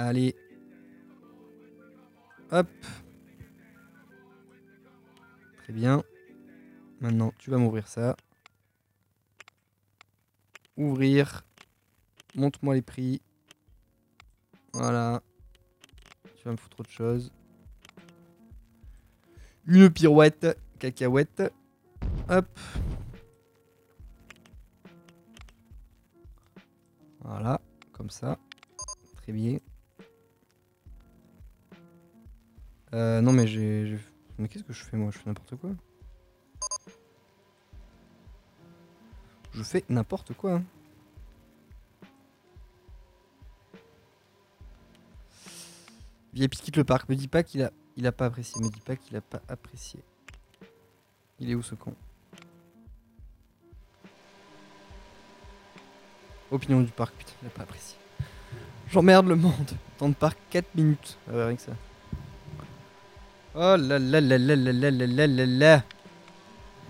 Allez. Hop. Très bien. Maintenant, tu vas m'ouvrir ça. Ouvrir. Montre-moi les prix. Voilà. Tu vas me foutre autre chose. Une pirouette. Cacahuète. Hop. Voilà. Comme ça. Très bien. Euh, non mais j'ai... Mais qu'est-ce que je fais moi? Je fais n'importe quoi. Je fais n'importe quoi. hein. VIP quitte le parc. Me dis pas qu'il a, il a pas apprécié. Me dis pas qu'il a pas apprécié. Il est où ce con? Opinion du parc. Putain, il a pas apprécié. J'emmerde le monde. Temps de parc 4 minutes. Ah ouais, rien ça. Oh là là là là là là là là là là.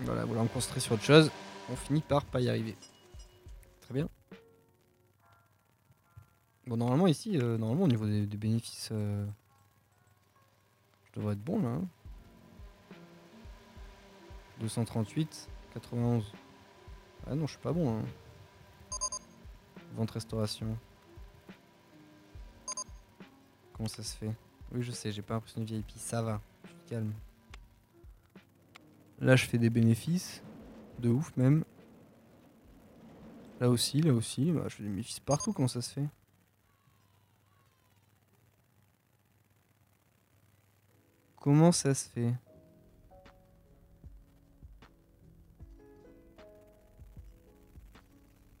Voilà, on me concentrer sur autre chose. On finit par pas y arriver. Très bien. Bon, normalement, ici, euh, normalement, au niveau des, bénéfices, euh, je devrais être bon là. hein. 238, 91. Ah non, je suis pas bon. Hein. Vente restauration. Comment ça se fait? Oui, je sais, j'ai pas l'impression de VIP. Ça va, calme. Là, je fais des bénéfices. De ouf, même. Là aussi, là aussi. Bah, je fais des bénéfices partout. Comment ça se fait? Comment ça se fait?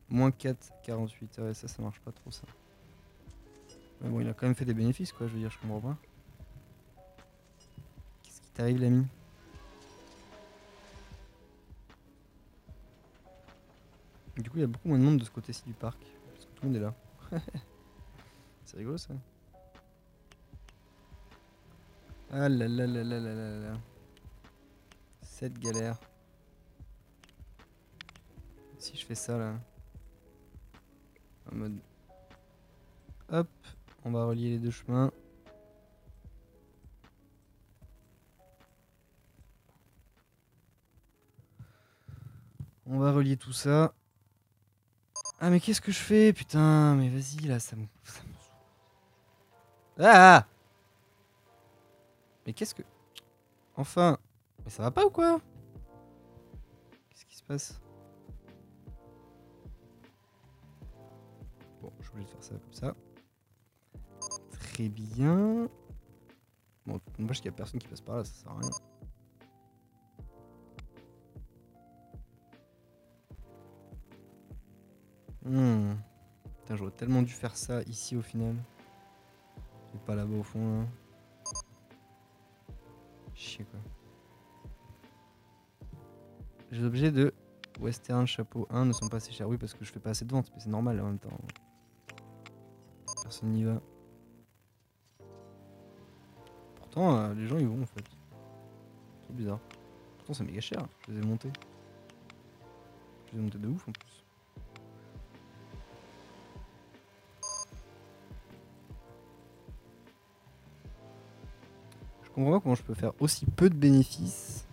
Moins 4, 48. Ah ouais, ça, ça marche pas trop, ça. Mais bon, il a quand même fait des bénéfices, quoi. Je veux dire, je comprends pas. Qui t'arrive, l'ami Du coup, il y a beaucoup moins de monde de ce côté-ci du parc. Parce que tout le monde est là. C'est rigolo, ça. Ah là là là là là là là. Cette galère. Si je fais ça là. En mode. Hop, on va relier les deux chemins. On va relier tout ça. Ah mais qu'est-ce que je fais? Putain, mais vas-y là, ça me... ça me. Ah Mais qu'est-ce que... Enfin Mais ça va pas ou quoi? Qu'est-ce qui se passe? Bon, je de faire ça comme ça. Très bien. Bon, dommage qu'il y a personne qui passe par là, ça sert à rien. Hmm. J'aurais tellement dû faire ça ici au final. Et pas là-bas au fond là. Chier quoi. Les objets de Western Chapeau 1 ne sont pas assez chers. Oui, parce que je fais pas assez de ventes, mais c'est normal en même temps. Personne n'y va. Pourtant, euh, les gens y vont en fait. C'est bizarre. Pourtant, c'est méga cher. Je les ai montés. Je les ai montés de ouf. Comprends pas comment je peux faire aussi peu de bénéfices.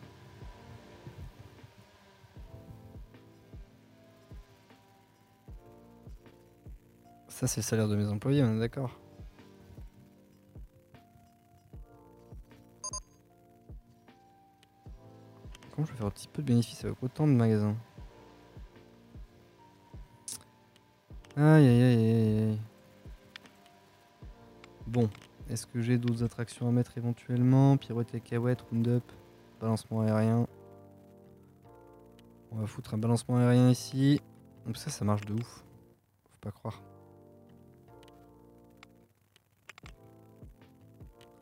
Ça, c'est le salaire de mes employés, on est d'accord. Comment je peux faire un petit peu de bénéfices avec autant de magasins? Aïe aïe aïe aïe aïe. Bon, est-ce que j'ai d'autres attractions à mettre éventuellement? Pirouette cacahuète, round-up, balancement aérien. On va foutre un balancement aérien ici. Donc ça, ça marche de ouf. Faut pas croire.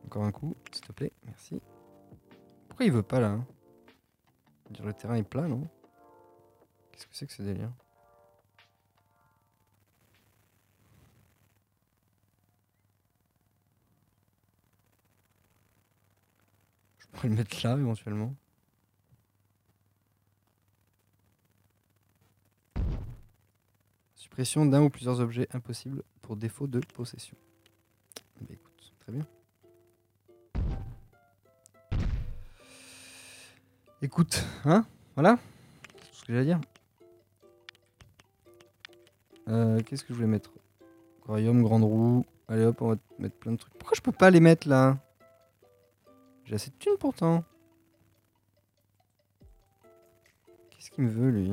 Encore un coup, s'il te plaît, merci. Pourquoi il veut pas là hein? Le terrain est plat, non? Qu'est-ce que c'est que ce délire? Je pourrais le mettre là éventuellement. Suppression d'un ou plusieurs objets impossibles pour défaut de possession. Très bien. Écoute, hein Voilà C'est ce que à dire. Euh, Qu'est-ce que je voulais mettre? Aquarium, grande roue. Allez hop, on va mettre plein de trucs. Pourquoi je peux pas les mettre là? J'ai assez de thunes pourtant. Qu'est-ce qu'il me veut lui?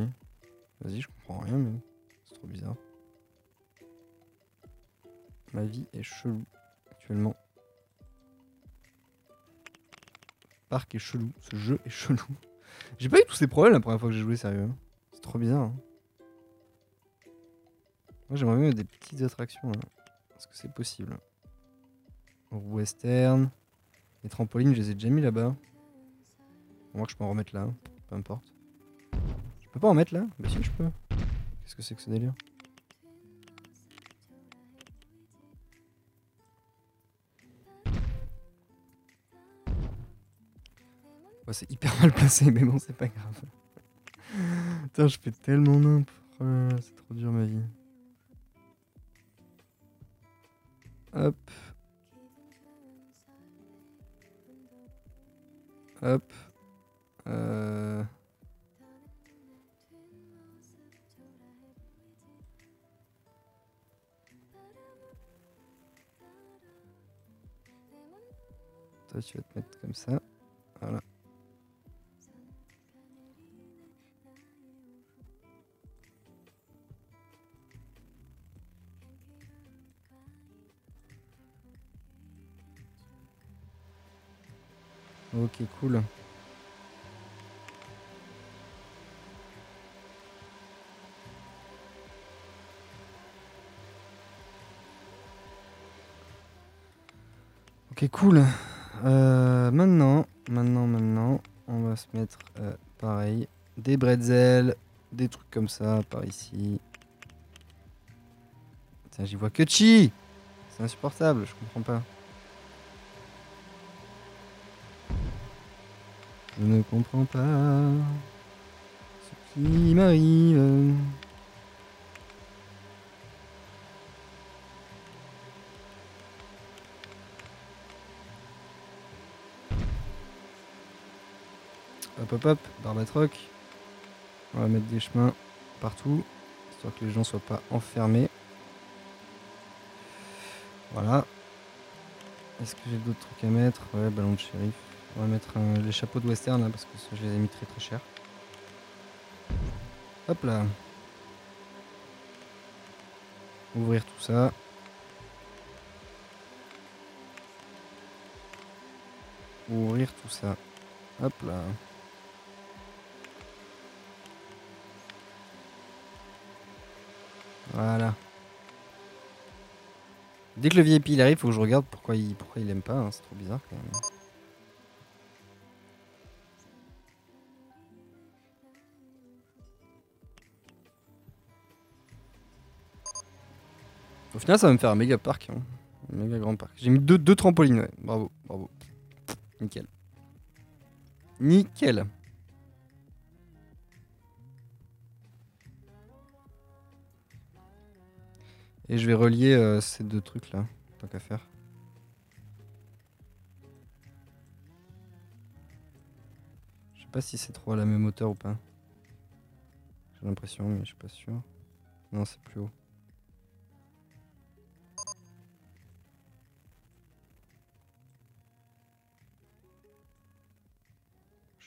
Vas-y, je comprends rien, mais c'est trop bizarre. Ma vie est chelou actuellement. Parc est chelou, ce jeu est chelou. J'ai pas eu tous ces problèmes la première fois que j'ai joué, sérieux. C'est trop bizarre. hein. Moi j'aimerais bien des petites attractions là. Est-ce que c'est possible? Western. Les trampolines, je les ai déjà mis là-bas. Moi je peux en remettre là, peu importe. Je peux pas en mettre là? Bah si je peux. Qu'est-ce que c'est que ce délire? Ouais, c'est hyper mal placé, mais bon, c'est pas grave. Putain, je fais tellement nimp. C'est trop dur ma vie. Hop. Hop. Euh... Toi, tu vas te mettre comme ça. Voilà. Ok, cool. Ok, cool. Euh, maintenant, maintenant, maintenant, on va se mettre euh, pareil. Des bretzels, des trucs comme ça par ici. Tiens, j'y vois que chi C'est insupportable, je comprends pas. Je ne comprends pas ce qui m'arrive. Hop hop hop, barbatroc. On va mettre des chemins partout, histoire que les gens soient pas enfermés. Voilà. Est-ce que j'ai d'autres trucs à mettre? Ouais, ballon de shérif. On va mettre les chapeaux de western là, parce que je les ai mis très très cher. Hop là. Ouvrir tout ça. Ouvrir tout ça. Hop là. Voilà. Dès que le VIP il arrive, faut que je regarde pourquoi il, pourquoi il aime pas. hein, C'est trop bizarre quand même. Au final, ça va me faire un méga parc. hein. Un méga grand parc. J'ai mis deux, deux trampolines, ouais. Bravo, bravo. Nickel. Nickel. Et je vais relier euh, ces deux trucs là, tant qu'à faire. Je sais pas si c'est trop à la même hauteur ou pas. J'ai l'impression, mais je suis pas sûr. Non, c'est plus haut.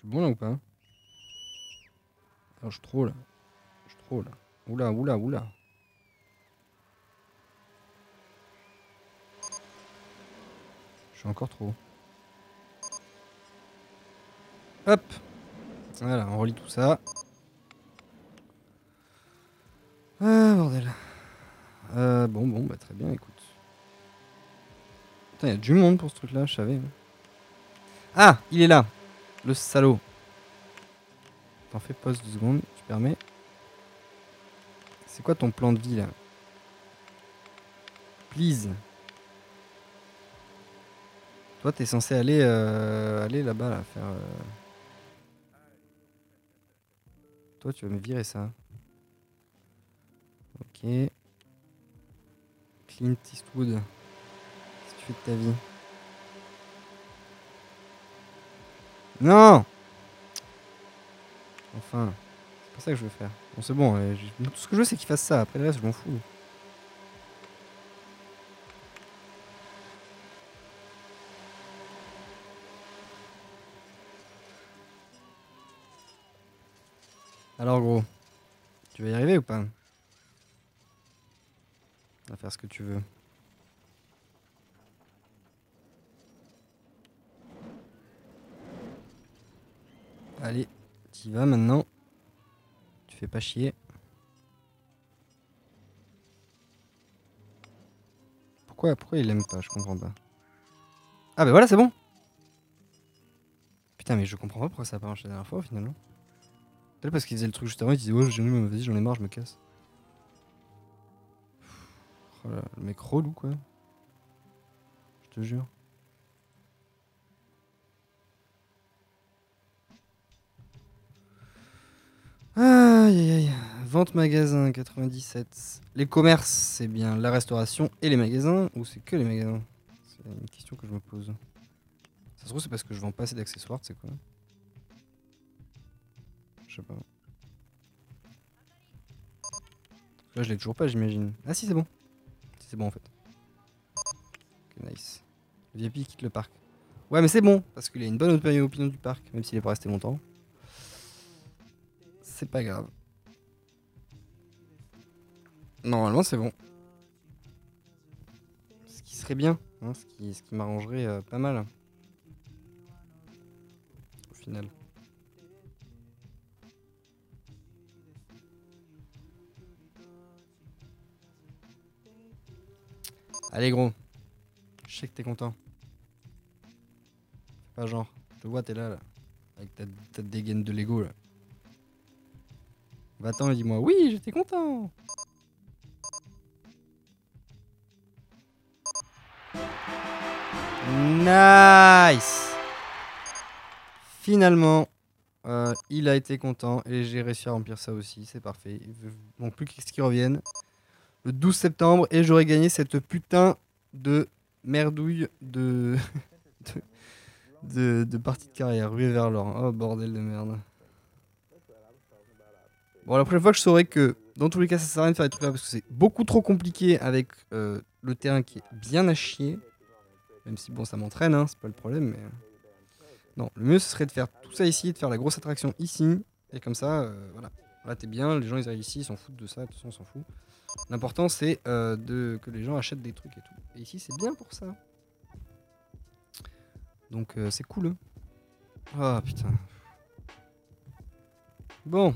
Bon là ou pas Ah, Je suis trop là. Je suis trop là. Oula, oula, oula. Je suis encore trop. Hop Voilà, on relie tout ça. Ah, bordel. Euh, bon, bon, bah très bien, écoute. Putain, il y a du monde pour ce truc-là, je savais. Ah, il est là Le salaud. T'en fais pause deux secondes, tu permets. C'est quoi ton plan de vie, là? Please. Toi, t'es censé aller, euh, aller là-bas, là, faire... euh, Toi, tu vas me virer ça. Ok. Clint Eastwood. Qu'est-ce que tu fais de ta vie? Non Enfin, c'est pas ça que je veux faire. Bon, c'est bon, tout ce que je veux, c'est qu'il fasse ça. Après le reste, je m'en fous. Alors, gros, tu vas y arriver ou pas? À faire ce que tu veux. Allez, t'y vas maintenant. Tu fais pas chier. Pourquoi, pourquoi il aime pas Je comprends pas. Ah bah voilà, c'est bon Putain, mais je comprends pas pourquoi ça a pas marché la dernière fois finalement. Peut-être parce qu'il faisait le truc juste avant, il disait ouais, j'ai mais vas-y, j'en ai marre, je me casse. Oh là, le mec relou quoi. Je te jure. Aïe aïe aïe. Vente magasin 97. Les commerces, c'est bien la restauration et les magasins ou c'est que les magasins? C'est une question que je me pose. Ça se trouve, c'est parce que je vends pas assez d'accessoires, sais quoi? Je sais pas. Là, je l'ai toujours pas, j'imagine. Ah si, c'est bon. Si, c'est bon en fait. Ok, nice. Le quitte le parc. Ouais, mais c'est bon, parce qu'il a une bonne opinion du parc, même s'il est pas resté longtemps. C'est pas grave. Normalement, c'est bon. Ce qui serait bien, hein, ce qui, ce qui m'arrangerait euh, pas mal. Au final. Allez, gros. Je sais que t'es content. Pas genre. Je te vois, t'es là, là. Avec ta, ta dégaine de Lego, là. Va-t'en et dis-moi, oui, j'étais content. Nice Finalement, euh, il a été content et j'ai réussi à remplir ça aussi, c'est parfait. Manque plus qu'est-ce qui revienne. Le 12 septembre et j'aurais gagné cette putain de merdouille de, de, de, de partie de carrière. Ruée vers l'or. Oh bordel de merde. Bon, la prochaine fois, je saurai que dans tous les cas, ça sert à rien de faire des trucs là parce que c'est beaucoup trop compliqué avec euh, le terrain qui est bien à chier. Même si, bon, ça m'entraîne, hein, c'est pas le problème, mais. euh, Non, le mieux ce serait de faire tout ça ici, de faire la grosse attraction ici, et comme ça, euh, voilà. Là, t'es bien, les gens ils arrivent ici, ils s'en foutent de ça, de toute façon, on s'en fout. L'important, c'est que les gens achètent des trucs et tout. Et ici, c'est bien pour ça. Donc, c'est cool. hein. Ah, putain. Bon.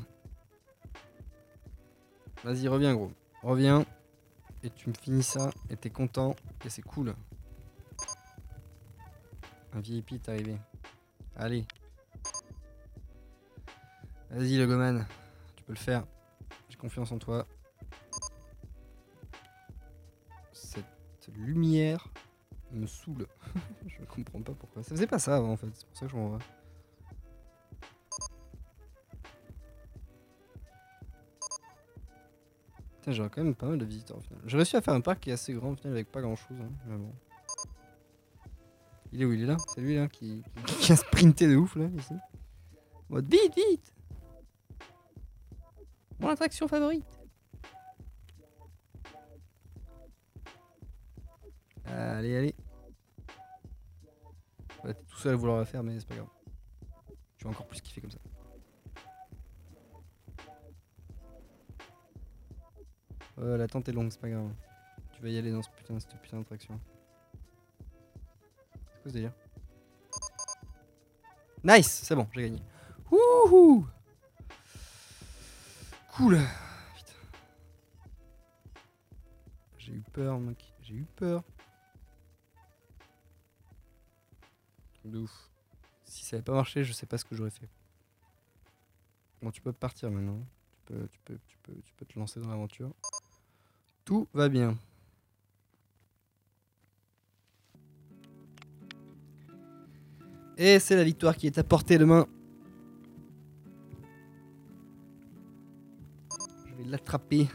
Vas-y, reviens, gros. Reviens. Et tu me finis ça. Et t'es content. Et c'est cool. Un VIP est arrivé. Allez. Vas-y, le goman. Tu peux le faire. J'ai confiance en toi. Cette lumière me saoule. je comprends pas pourquoi. Ça faisait pas ça avant, en fait. C'est pour ça que je m'en vais. J'aurais quand même pas mal de visiteurs au final. J'ai réussi à faire un parc qui est assez grand au final avec pas grand chose. mais bon. Il est où? Il est là? C'est lui là qui, qui, a sprinté de ouf là ici. Vite, vite Mon attraction favorite Allez, allez. Ouais, t'es tout seul à vouloir la faire, mais c'est pas grave. Tu vas encore plus kiffer comme ça. Euh, l'attente est longue, c'est pas grave. Tu vas y aller dans ce putain, cette putain d'attraction. C'est quoi ce délire? Nice C'est bon, j'ai gagné. Wouhou Cool. J'ai eu peur, mec. J'ai eu peur. De ouf. Si ça avait pas marché, je sais pas ce que j'aurais fait. Bon, tu peux partir maintenant. Tu peux, tu peux, tu peux, tu peux te lancer dans l'aventure. Tout va bien. Et c'est la victoire qui est à portée de main. Je vais l'attraper.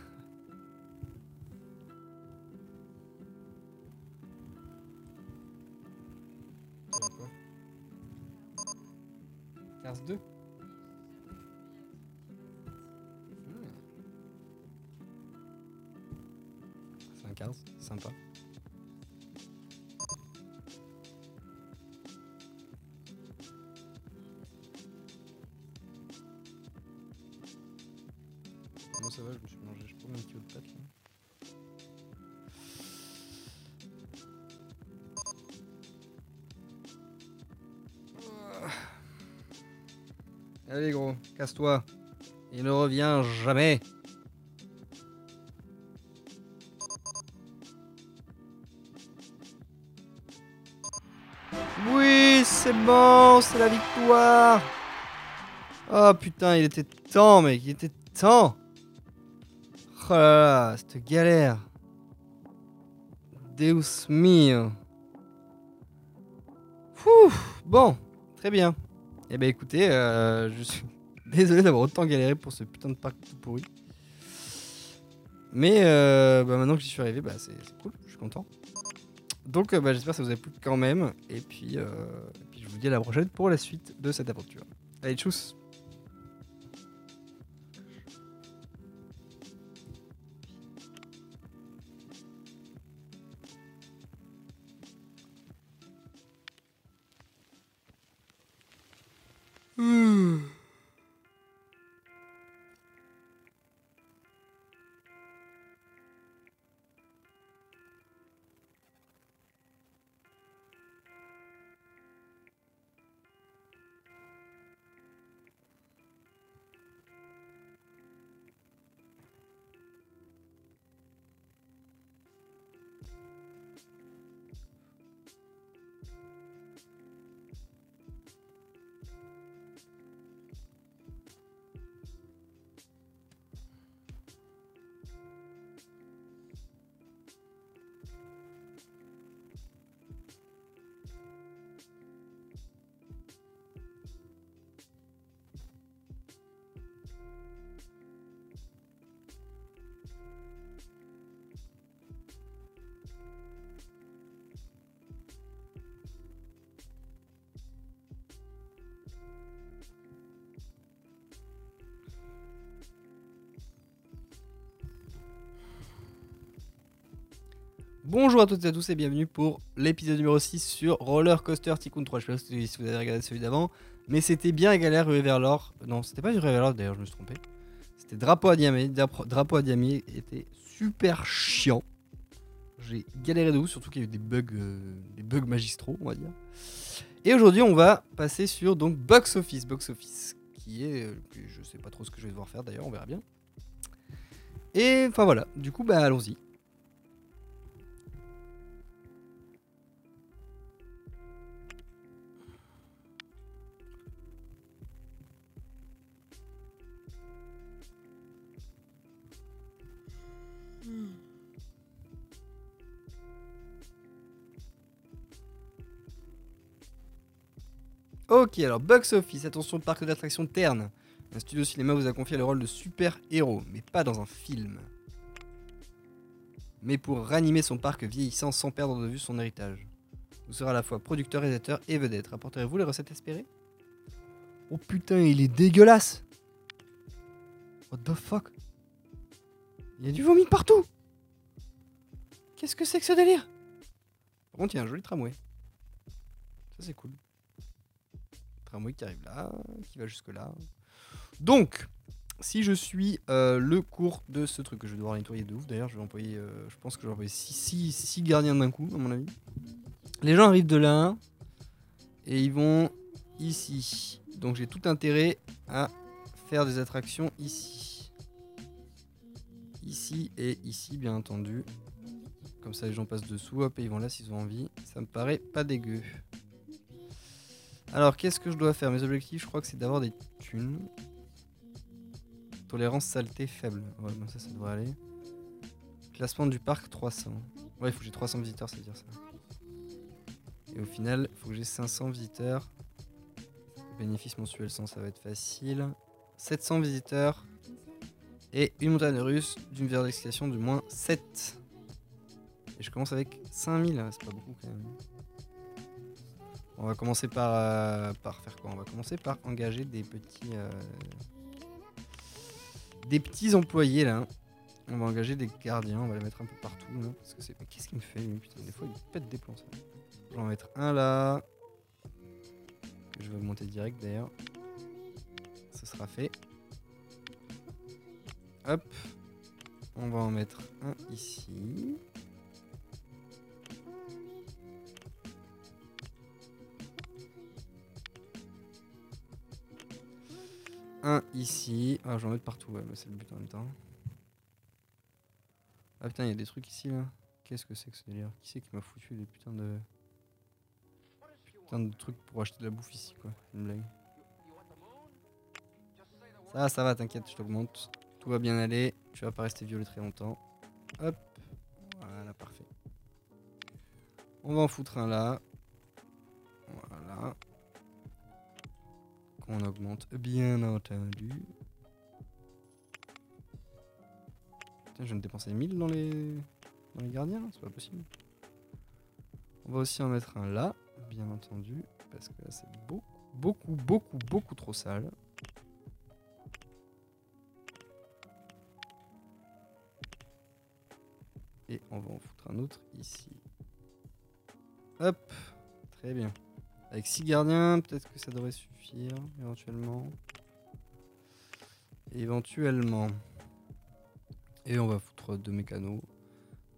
sympa. Non ça va, je me suis mangé, je prends un kilo de pâte là. Ah. Allez gros, casse-toi. Il ne revient jamais. C'est la victoire. Oh putain, il était temps, mec, il était temps. Oh là là, cette galère. Deus mio. Bon, très bien. Eh ben écoutez, euh, je suis désolé d'avoir autant galéré pour ce putain de parc pourri. Mais euh, bah, maintenant que j'y suis arrivé, bah, c'est cool, je suis content. Donc euh, bah, j'espère que ça vous a plu quand même. Et puis, vous dis à la prochaine pour la suite de cette aventure. Allez, tchuss Bonjour à toutes et à tous et bienvenue pour l'épisode numéro 6 sur Roller Coaster Tycoon 3. Je sais pas si vous avez regardé celui d'avant, mais c'était bien galère ruée vers l'or. Non, c'était pas ruée vers l'or d'ailleurs, je me suis trompé. C'était drapeau à diamé. Drap- Drapeau à diamé était super chiant. J'ai galéré de ouf, surtout qu'il y a eu des bugs, euh, des bugs magistraux, on va dire. Et aujourd'hui, on va passer sur donc Box Office. Box Office, qui est. euh, je sais pas trop ce que je vais devoir faire d'ailleurs, on verra bien. Et enfin voilà, du coup, bah allons-y. Ok, alors Box Office, attention, parc d'attractions Terne. Un studio cinéma vous a confié le rôle de super-héros, mais pas dans un film. Mais pour ranimer son parc vieillissant sans perdre de vue son héritage. Vous serez à la fois producteur, réalisateur et vedette. Rapporterez-vous les recettes espérées? Oh putain, il est dégueulasse What the fuck? Il y a du vomi partout Qu'est-ce que c'est que ce délire? Par contre, il y a un joli tramway. Ça, c'est cool tramway qui arrive là, qui va jusque là. Donc, si je suis euh, le cours de ce truc que je vais devoir nettoyer de ouf, d'ailleurs, je vais employer, euh, je pense que je vais employer 6 gardiens d'un coup, à mon avis. Les gens arrivent de là et ils vont ici. Donc, j'ai tout intérêt à faire des attractions ici. Ici et ici, bien entendu. Comme ça, les gens passent dessous, hop, et ils vont là s'ils ont envie. Ça me paraît pas dégueu. Alors, qu'est-ce que je dois faire? Mes objectifs, je crois que c'est d'avoir des thunes. Tolérance saleté faible. Ouais, bon, ça, ça devrait aller. Classement du parc 300. Ouais, il faut que j'ai 300 visiteurs, ça veut dire ça. Et au final, il faut que j'ai 500 visiteurs. Bénéfice mensuel 100, ça va être facile. 700 visiteurs. Et une montagne russe d'une vérification du moins 7. Et je commence avec 5000, c'est pas beaucoup quand même. On va commencer par, euh, par faire quoi? On va commencer par engager des petits... euh, des petits employés, là. On va engager des gardiens, on va les mettre un peu partout, là. Parce que c'est... Qu'est-ce qu'il me fait, des fois, il pète des plans, ça. Je vais en mettre un là. Je vais augmenter direct, d'ailleurs. Ce sera fait. Hop. On va en mettre un ici. Un ici. Ah, je vais en mettre partout, ouais, bah, c'est le but en même temps. Ah putain, il y a des trucs ici là. Qu'est-ce que c'est que ce délire? Qui c'est qui m'a foutu des putains de. Putain de trucs pour acheter de la bouffe ici quoi? Une blague. Ça, ça va, t'inquiète, je t'augmente. Tout va bien aller. Tu vas pas rester violet très longtemps. Hop. Voilà, parfait. On va en foutre un là. Augmente, bien entendu. Je viens de dépenser 1000 dans les, dans les gardiens, c'est pas possible. On va aussi en mettre un là, bien entendu, parce que là c'est beaucoup, beaucoup, beaucoup, beaucoup trop sale. Et on va en foutre un autre ici. Hop, très bien. Avec 6 gardiens, peut-être que ça devrait suffire, éventuellement. Éventuellement. Et on va foutre deux mécanos.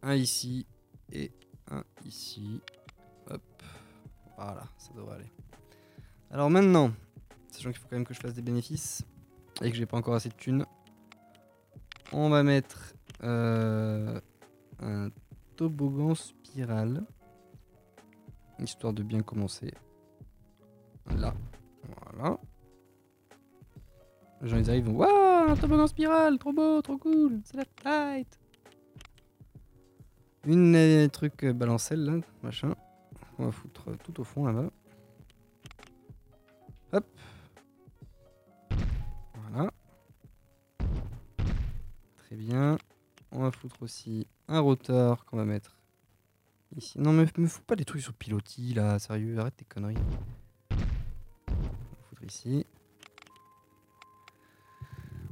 Un ici et un ici. Hop. Voilà, ça devrait aller. Alors maintenant, sachant qu'il faut quand même que je fasse des bénéfices et que j'ai pas encore assez de thunes, on va mettre euh, un toboggan spirale. Histoire de bien commencer. Les gens ils arrivent, ils Waouh, un toboggan spirale, trop beau, trop cool, c'est la flight. Une truc euh, balancelle là, machin. On va foutre euh, tout au fond là-bas. Hop. Voilà. Très bien. On va foutre aussi un rotor qu'on va mettre ici. Non mais me fous pas des trucs sur pilotis là, sérieux, arrête tes conneries. On va foutre ici.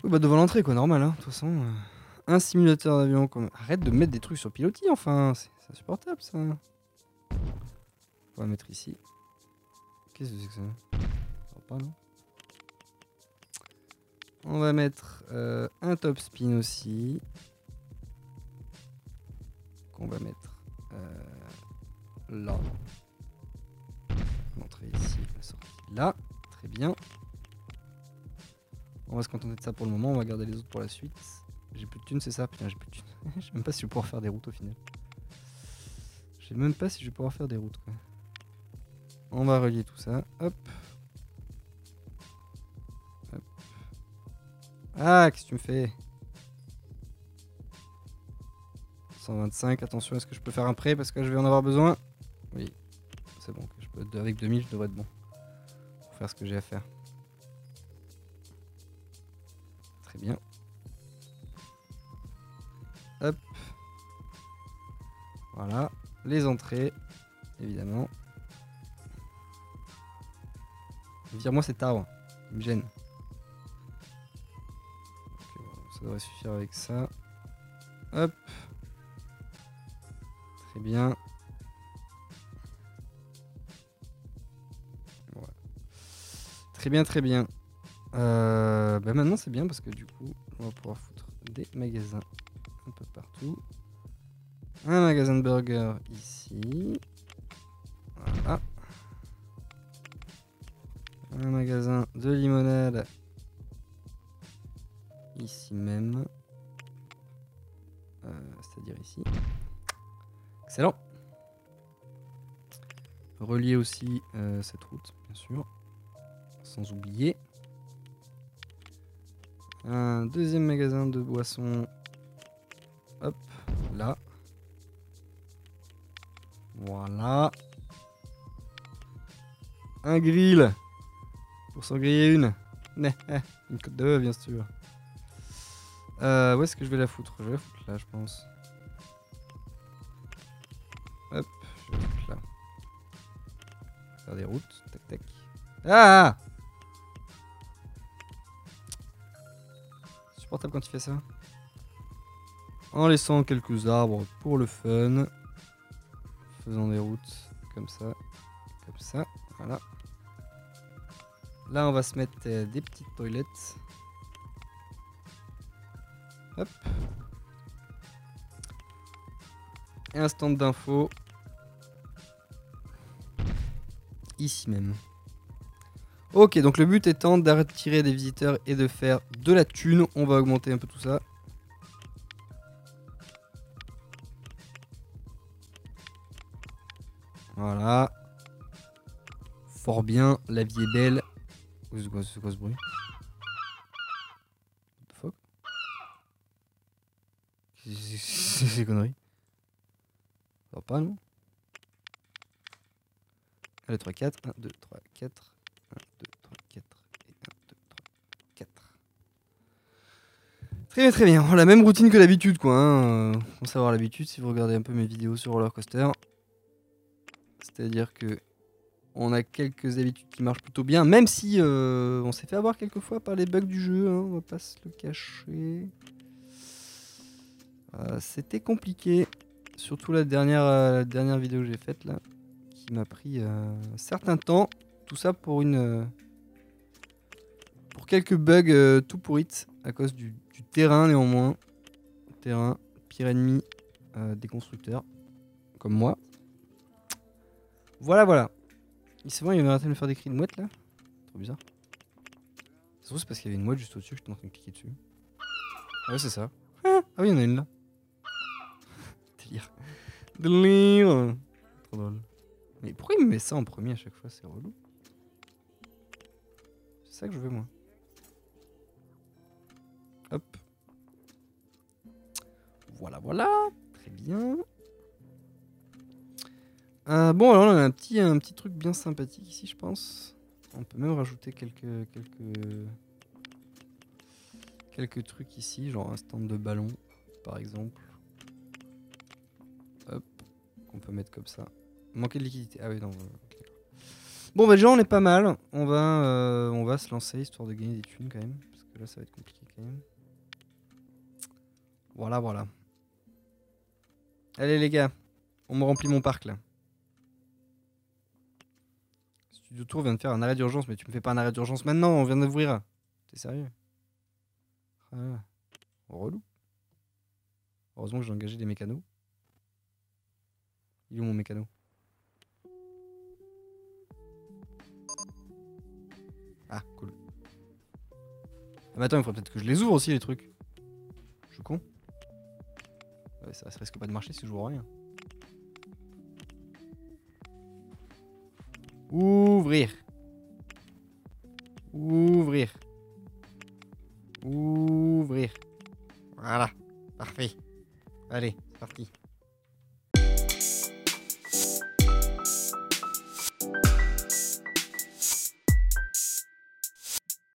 Bah devant l'entrée, quoi, normal, hein. De toute façon, euh, un simulateur d'avion. Comme... Arrête de mettre des trucs sur pilotis, enfin. C'est insupportable, ça. On va mettre ici. Qu'est-ce que c'est que ça? Pas, non? On va mettre euh, un top spin aussi. Qu'on va mettre euh, là. L'entrée ici, la sortie là. Très bien. On va se contenter de ça pour le moment, on va garder les autres pour la suite. J'ai plus de thunes, c'est ça? Putain, j'ai plus de thunes. Je sais même pas si je vais pouvoir faire des routes au final. Je sais même pas si je vais pouvoir faire des routes quoi. On va relier tout ça. Hop. Hop. Ah, qu'est-ce que tu me fais? 125, attention, est-ce que je peux faire un prêt parce que je vais en avoir besoin? Oui, c'est bon, que je peux, avec 2000 je devrais être bon. Pour faire ce que j'ai à faire. Les entrées, évidemment. Vire-moi cet arbre. Il me gêne. Ça devrait suffire avec ça. Hop. Très bien. Très bien, très bien. Euh, bah maintenant c'est bien parce que du coup on va pouvoir foutre des magasins un peu partout. Un magasin de burger ici. Voilà. Un magasin de limonade ici même. Euh, C'est-à-dire ici. Excellent. Relier aussi euh, cette route, bien sûr. Sans oublier. Un deuxième magasin de boissons. Hop, là. Voilà. Un grill. Pour s'en griller une. une côte de bien sûr. Euh, où est-ce que je vais la foutre? Je vais la foutre là, je pense. Hop, je vais la foutre là. Faire des routes. Tac, tac. Ah Supportable quand il fait ça. En laissant quelques arbres pour le fun. Faisant des routes comme ça. Comme ça. Voilà. Là, on va se mettre euh, des petites toilettes. Hop. Et un stand d'info. Ici même. Ok, donc le but étant d'attirer des visiteurs et de faire de la thune. On va augmenter un peu tout ça. Voilà. Fort bien, la vie est belle. C'est quoi, ce bruit What the fuck C'est- ces conneries va pas, non 1, 2, 3, 4. 1, 2, 3, 4. 1, 2, 3, 4. Et 1, 2, 3, 4. Très bien, très bien. La même routine que d'habitude, quoi. Hein. savoir l'habitude si vous regardez un peu mes vidéos sur roller coaster. C'est-à-dire que on a quelques habitudes qui marchent plutôt bien, même si euh, on s'est fait avoir quelques fois par les bugs du jeu, hein, on va pas se le cacher. Euh, C'était compliqué, surtout la dernière, euh, dernière vidéo que j'ai faite là, qui m'a pris un certain temps. Tout ça pour une, pour quelques bugs tout pourrites à cause du, du terrain néanmoins. Terrain, pire ennemi des constructeurs, comme moi. Voilà, voilà. Il c'est bon, il va arrêter de me faire des cris de mouette là Trop bizarre. C'est parce qu'il y avait une mouette juste au-dessus, j'étais en train de cliquer dessus. Ah ouais, c'est ça. Ah ah oui, il y en a une là. Délire. Délire. Trop drôle. Mais pourquoi il me met ça en premier à chaque fois? C'est relou. C'est ça que je veux, moi. Hop. Voilà, voilà. Très bien. Euh, bon, alors on a un petit, un petit truc bien sympathique ici, je pense. On peut même rajouter quelques, quelques, quelques trucs ici, genre un stand de ballon, par exemple. Hop, qu'on peut mettre comme ça. Manquer de liquidité. Ah oui, non. euh. Bon, bah déjà, on est pas mal. On va, euh, on va se lancer histoire de gagner des thunes quand même, parce que là, ça va être compliqué quand même. Voilà, voilà. Allez les gars, on me remplit mon parc là. Studio Tour vient de faire un arrêt d'urgence, mais tu me fais pas un arrêt d'urgence maintenant, on vient d'ouvrir. T'es sérieux? Ah, Relou. Heureusement que j'ai engagé des mécanos. Il est où mon mécano? Ah, cool. Ah, mais attends, il faudrait peut-être que je les ouvre aussi les trucs. Je suis con. Ouais, ça, ça risque pas de marcher si je vois rien. Ouvrir. Ouvrir. Ouvrir. Voilà. Parfait. Allez, parti.